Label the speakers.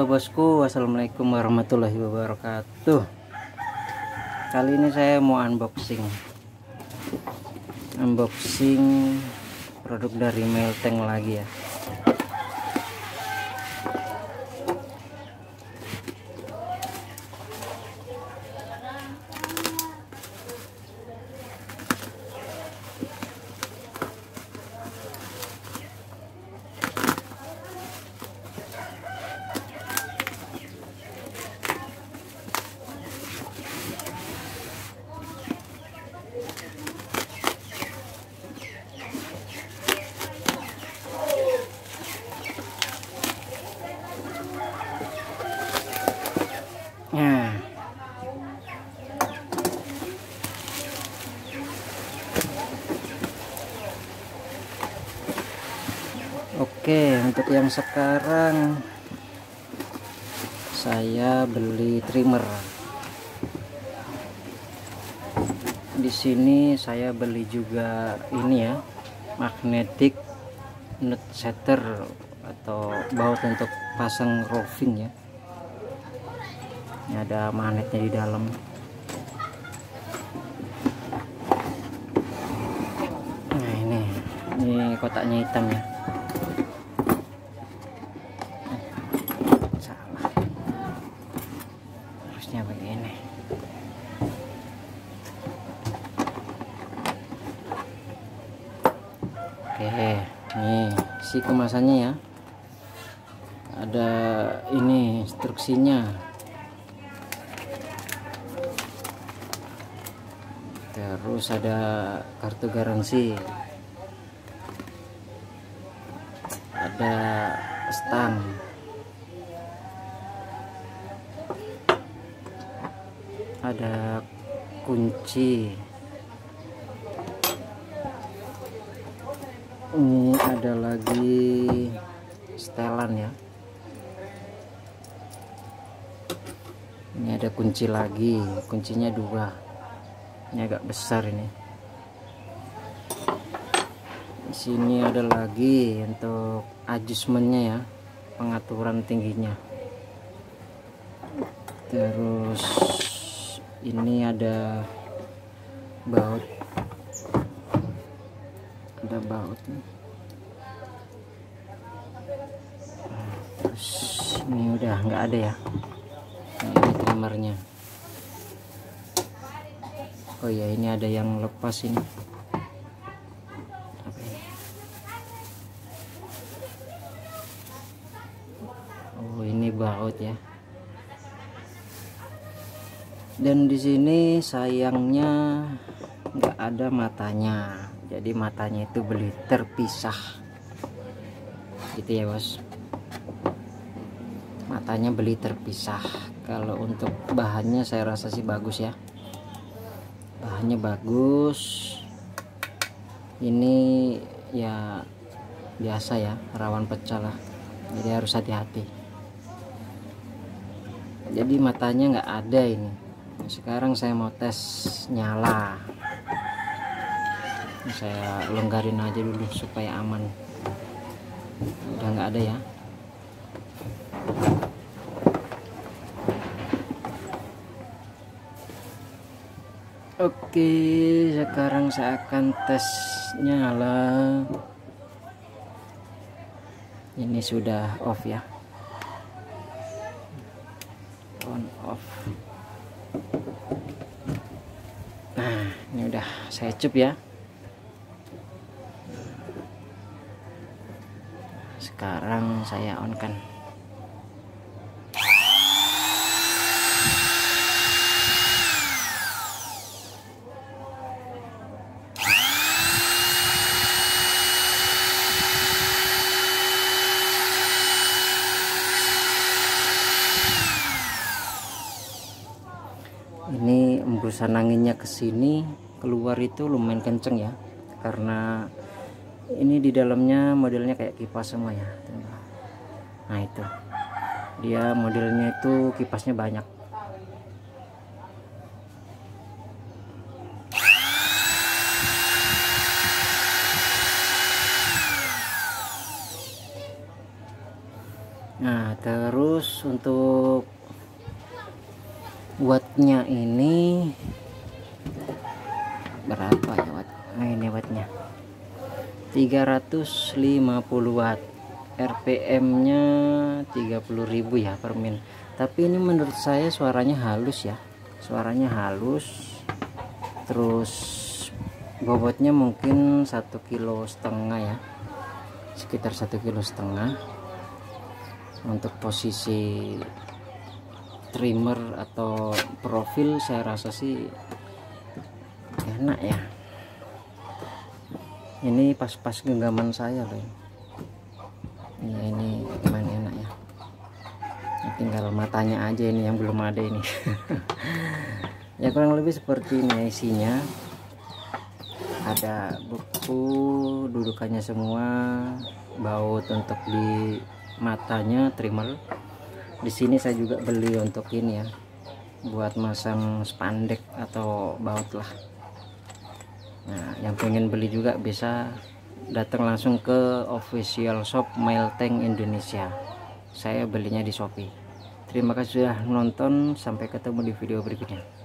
Speaker 1: Halo bosku, assalamualaikum warahmatullahi wabarakatuh. Kali ini saya mau unboxing, unboxing produk dari Melteng lagi ya. Oke untuk yang sekarang saya beli trimmer. Di sini saya beli juga ini ya, magnetic nut setter atau baut untuk pasang roving ya. Ini ada magnetnya di dalam. Nah ini. Ini kotaknya hitam ya harusnya begini. Oke nih si kemasannya ya. Ada ini instruksinya. Terus ada kartu garansi. Ada stang ada kunci. Ini ada lagi setelan ya. Ini ada kunci lagi. Kuncinya dua. Ini agak besar ini. Di sini ada lagi untuk adjustmentnya ya. Pengaturan tingginya. Terus ini ada baut ada baut nih. terus ini udah nggak ada ya nah, ini trimmernya Oh ya ini ada yang lepas ini. Ini? Oh ini baut ya. Dan di sini sayangnya nggak ada matanya. Jadi matanya itu beli terpisah. Gitu ya bos. Matanya beli terpisah. Kalau untuk bahannya saya rasa sih bagus ya bahannya bagus ini ya biasa ya rawan pecah lah jadi harus hati-hati jadi matanya nggak ada ini sekarang saya mau tes nyala saya longgarin aja dulu supaya aman udah nggak ada ya Oke, sekarang saya akan tes nyala. Ini sudah off ya. On off. Nah, ini udah saya cup ya. Sekarang saya on kan. Embusan anginnya ke sini keluar itu lumayan kenceng ya. Karena ini di dalamnya modelnya kayak kipas semua ya. Nah itu. Dia modelnya itu kipasnya banyak. Nah, terus untuk wattnya ini berapa ya watt nah ini wattnya 350 watt. RPM nya 30.000 ya per min. Tapi ini menurut saya suaranya halus ya. Suaranya halus. Terus bobotnya mungkin satu kilo setengah ya. Sekitar satu kilo setengah. Untuk posisi trimmer atau profil saya rasa sih enak ya. Ini pas-pas genggaman saya loh ya ini gimana enak ya. Tinggal matanya aja ini yang belum ada ini. Ya kurang lebih seperti ini isinya. Ada buku dudukannya semua baut untuk di matanya trimmer di sini saya juga beli untuk ini ya buat masang spandek atau baut lah. Nah yang pengen beli juga bisa datang langsung ke official shop Mail Tank Indonesia. Saya belinya di Shopee. Terima kasih sudah nonton sampai ketemu di video berikutnya